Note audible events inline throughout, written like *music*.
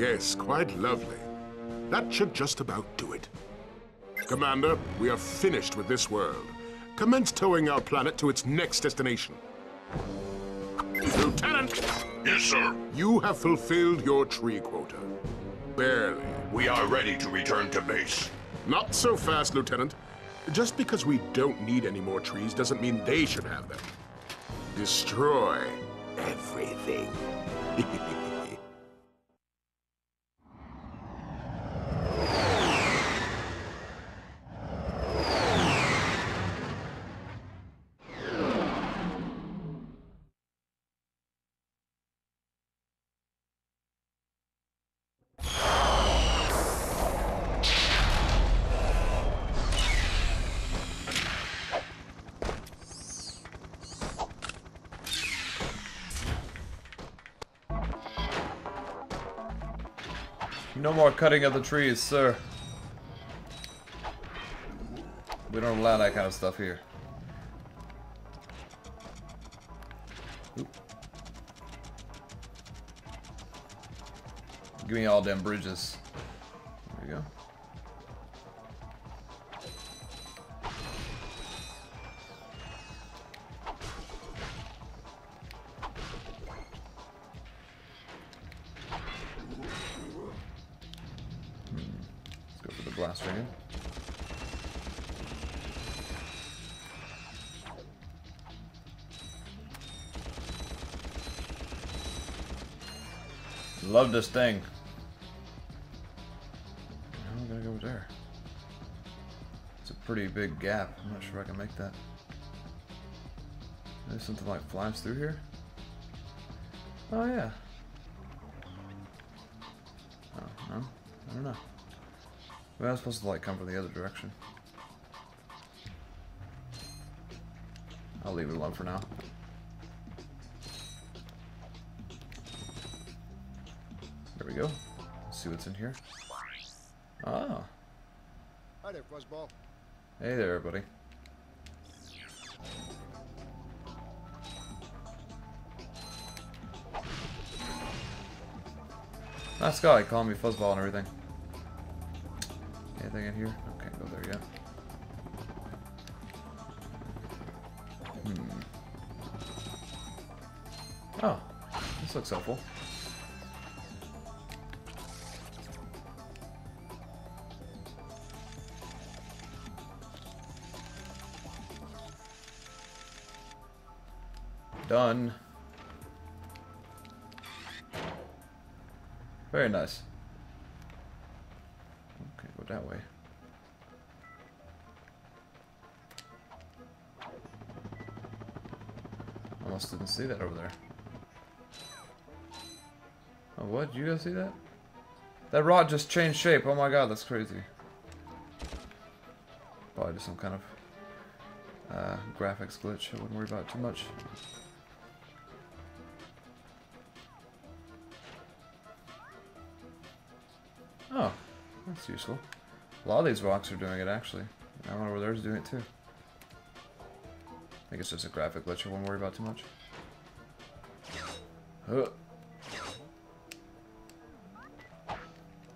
Yes, quite lovely. That should just about do it. Commander, we are finished with this world. Commence towing our planet to its next destination. Lieutenant! Yes, sir. You have fulfilled your tree quota. Barely. We are ready to return to base. Not so fast, Lieutenant. Just because we don't need any more trees doesn't mean they should have them. Destroy everything. No more cutting of the trees, sir. We don't allow that kind of stuff here. Oop. Give me all them bridges. There we go. Love this thing. I'm gonna go there. It's a pretty big gap. I'm not sure I can make that. Maybe something like flies through here? Oh yeah. Oh, no? I don't know. Maybe I was supposed to like come from the other direction. I'll leave it alone for now. We go. Let's see what's in here. Ah. Hi there, Fuzzball. Hey there, everybody. Nice guy calling me fuzzball and everything. Anything in here? I can't go there yet. Hmm. Oh, this looks helpful. Done. Very nice. Okay, go that way. Almost didn't see that over there. Oh, what? You guys see that? That rod just changed shape. Oh my god, that's crazy. Probably just some kind of uh, graphics glitch. I wouldn't worry about too much. That's useful. A lot of these rocks are doing it, actually. I wonder where theirs doing it, too. I think it's just a graphic glitch I won't worry about too much.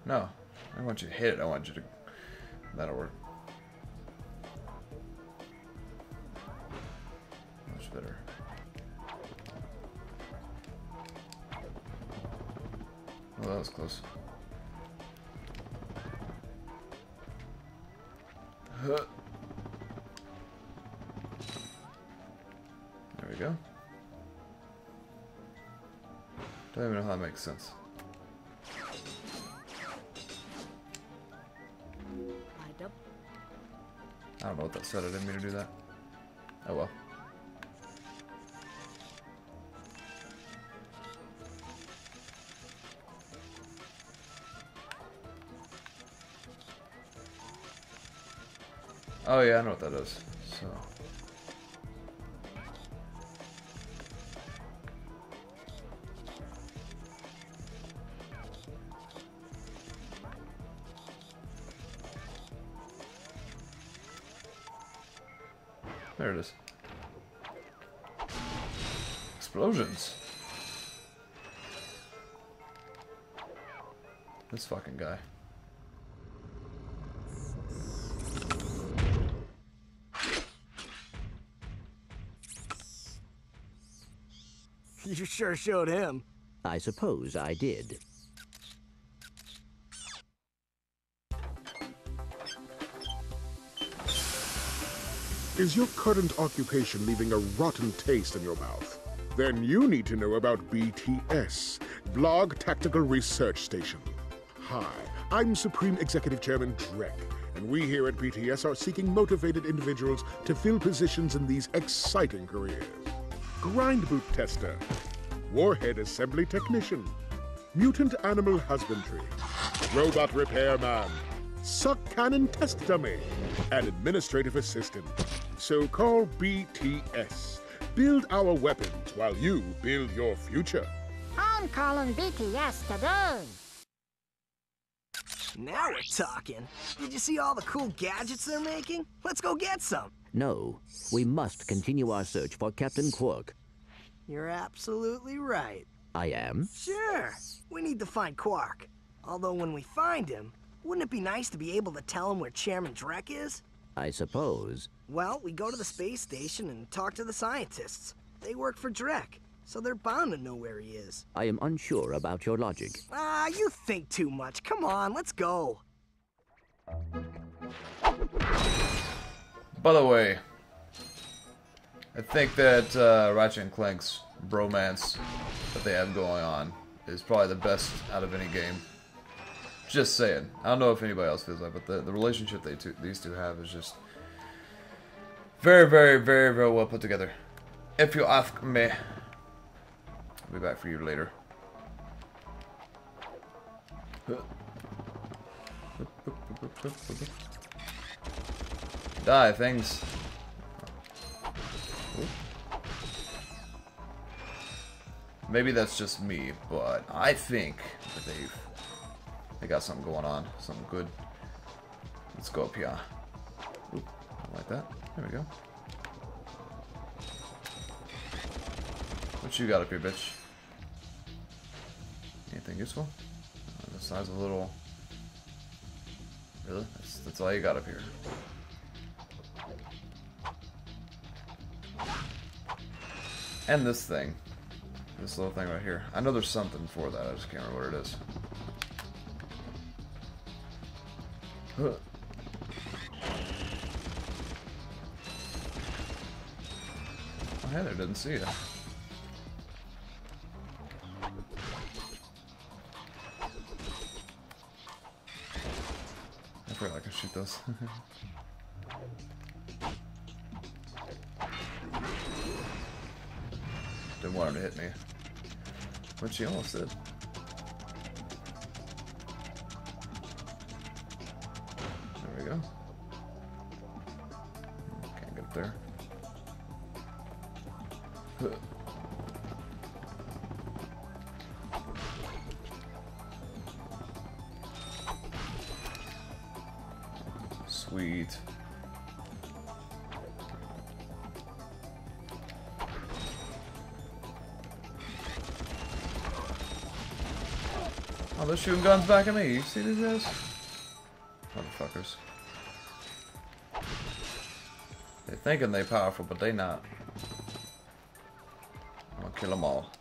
No. I want you to hit it. I want you to... That'll work. Much better. Well, that was close. There we go. Don't even know how that makes sense. I don't know what that said. I didn't mean to do that. Oh well. Oh yeah, I know what that is. So. There it is. Explosions. This fucking guy. *laughs* You sure showed him. I suppose I did. Is your current occupation leaving a rotten taste in your mouth? Then you need to know about BTS, Blarg Tactical Research Station. Hi, I'm Supreme Executive Chairman Drek, and we here at BTS are seeking motivated individuals to fill positions in these exciting careers. Grind boot tester, warhead assembly technician, mutant animal husbandry, robot repairman, suck cannon test dummy, and administrative assistant. So call BTS. Build our weapons while you build your future. I'm calling BTS today. Now we're talking. Did you see all the cool gadgets they're making? Let's go get some. No, we must continue our search for Captain Quark. You're absolutely right. I am? Sure, we need to find Quark. Although when we find him, wouldn't it be nice to be able to tell him where Chairman Drek is? I suppose. Well, we go to the space station and talk to the scientists. They work for Drek, so they're bound to know where he is. I am unsure about your logic. Ah, you think too much. Come on, let's go. By the way, I think that uh, Ratchet and Clank's bromance that they have going on is probably the best out of any game. Just saying. I don't know if anybody else feels that, but the, the relationship they two, these two have is just very, very, very, very well put together. If you ask me. I'll be back for you later. Die, things. Maybe that's just me, but I think that they've they got something going on, something good. Let's go up here. Oop, like that. There we go. What you got up here, bitch? Anything useful? Uh, the size a little. Really? That's, that's all you got up here. And this thing. This little thing right here. I know there's something for that, I just can't remember what it is. Huh. Oh, hey there, didn't see you. Shoot those. *laughs* Didn't want him to hit me. But she almost did. There we go. Can't get up there. *laughs* Sweet. Oh, they're shooting guns back at me. You see these guys? Motherfuckers. They thinking they powerful, but they not. I'm gonna kill them all.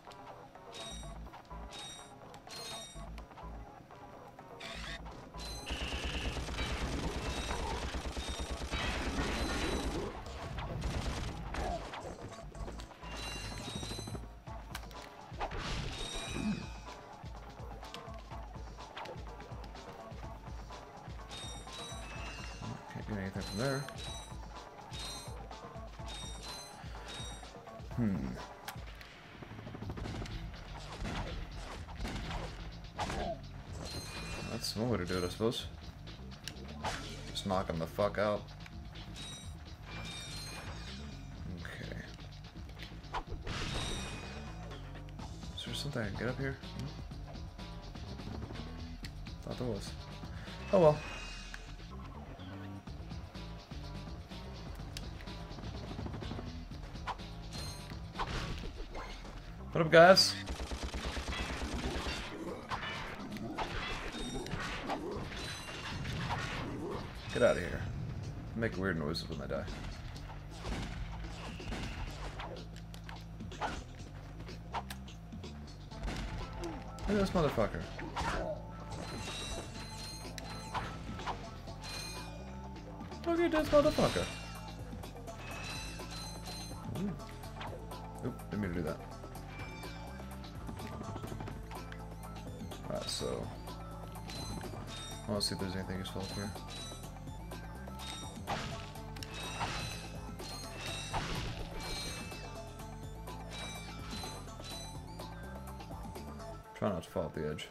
That's one way to do it, I suppose. Just knock him the fuck out. Okay. Is there something I can get up here? Hmm? Thought there was. Oh well. What up, guys? Get out of here. Make weird noises when they die. Look at this motherfucker. Look at this motherfucker. Ooh. Oop, didn't mean to do that. Alright, so. I want to see if there's anything useful up here. Try not to fall off the edge.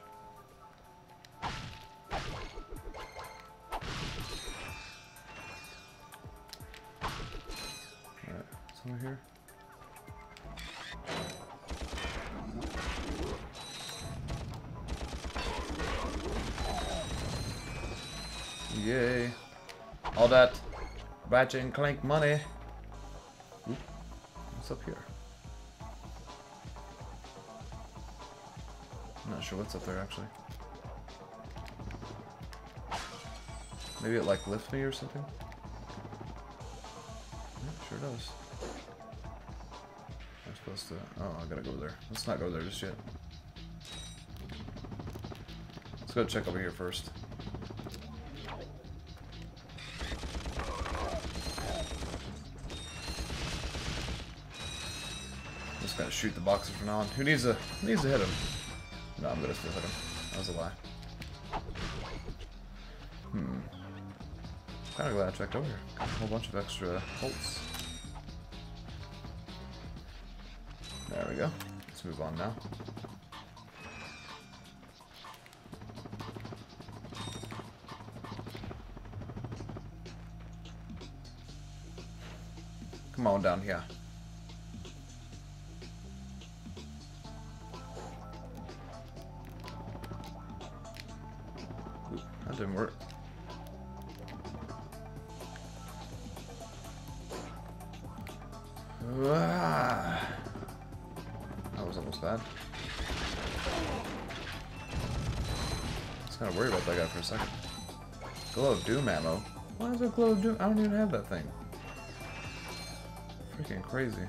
Alright, somewhere here. Yay. All that Ratchet and Clank money. Oop. What's up here? I'm not sure what's up there actually. Maybe it like lifts me or something? Yeah, sure does. I'm supposed to. Oh, I gotta go there. Let's not go there just yet. Let's go check over here first. Just gotta shoot the boxer from now on. Who needs to who needs to hit him? No, I'm gonna hit him. That was a lie. Hmm. Kinda glad I checked over here. Got a whole bunch of extra bolts. There we go. Let's move on now. Come on down here. That didn't work. Ah. That was almost bad. I was kind worried about that guy for a second. Glove of Doom ammo? Why is it Glove of Doom? I don't even have that thing. Freaking crazy.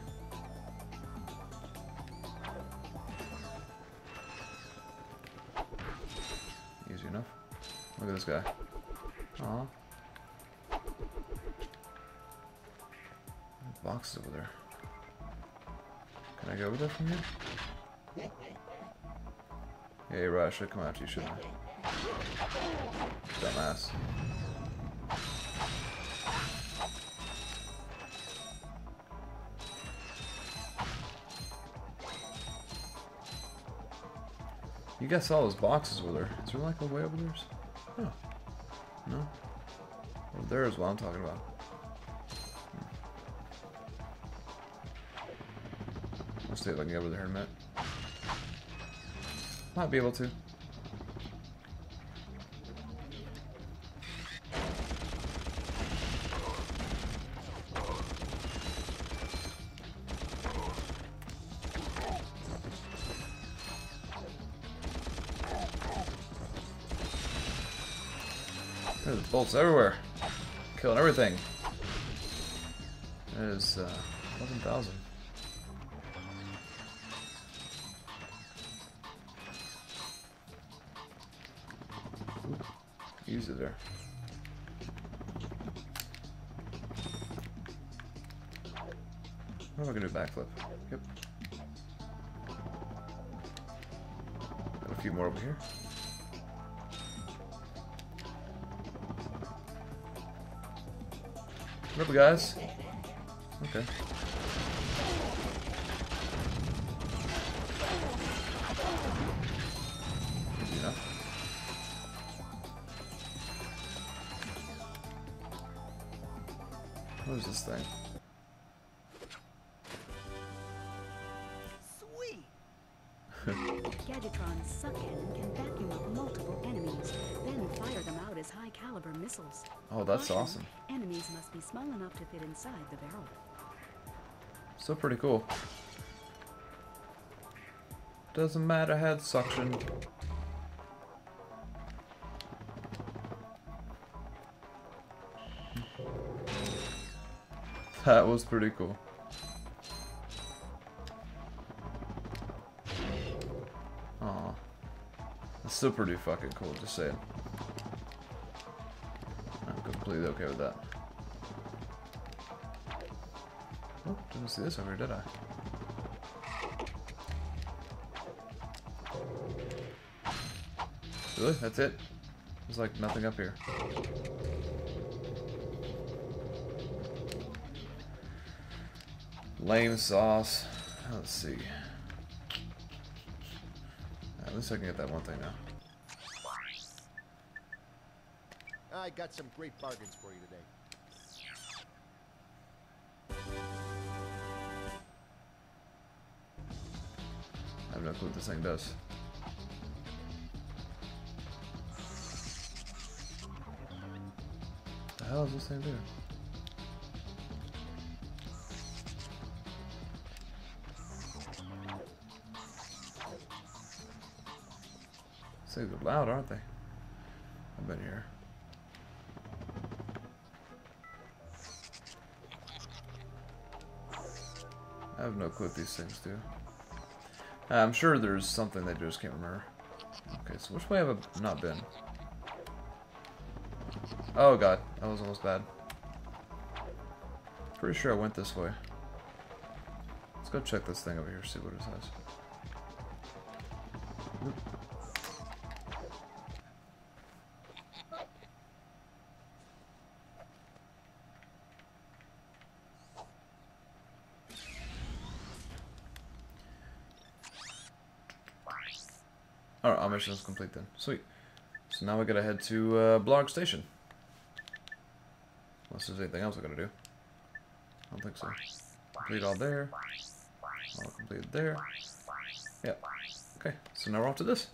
Look at this guy. Aw. Boxes over there. Can I go over there from here? Hey, right, I should come after you, shouldn't I? Dumbass. You guys saw those boxes over there. Is there like a way over there? Oh. No? Over there is what I'm talking about. Hmm. I'll see if I can get over there in a minute. Might be able to. Bolts everywhere. Killing everything. That is uh, 11,000. it there. How am I gonna do backflip? Yep. Got a few more over here. Up, guys? Okay. What is this thing? Sweet. Gadgetron's suck cannon can vacuum up multiple enemies, then fire them out as high caliber missiles. Oh, that's awesome. Enemies must be small enough to fit inside the barrel. Still pretty cool. Doesn't matter, had suction. That was pretty cool. Aw. That's still pretty fucking cool, just saying. I'm completely okay with that. Didn't see this over here, did I? Really? That's it? There's like nothing up here. Lame sauce. Let's see. At least I can get that one thing now. I got some great bargains for you today. No clue what this thing does. The hell does this thing do? These things are loud, aren't they? I've been here. I have no clue what these things do. Uh, I'm sure there's something they just can't remember. Okay, so which way have I not been? Oh god, that was almost bad. Pretty sure I went this way. Let's go check this thing over here, see what it says. Alright, our mission is complete then. Sweet. So now we gotta head to uh, Blarg Station. Unless there's anything else I gotta do. I don't think so. Complete all there. All completed there. Yeah. Okay, so now we're off to this.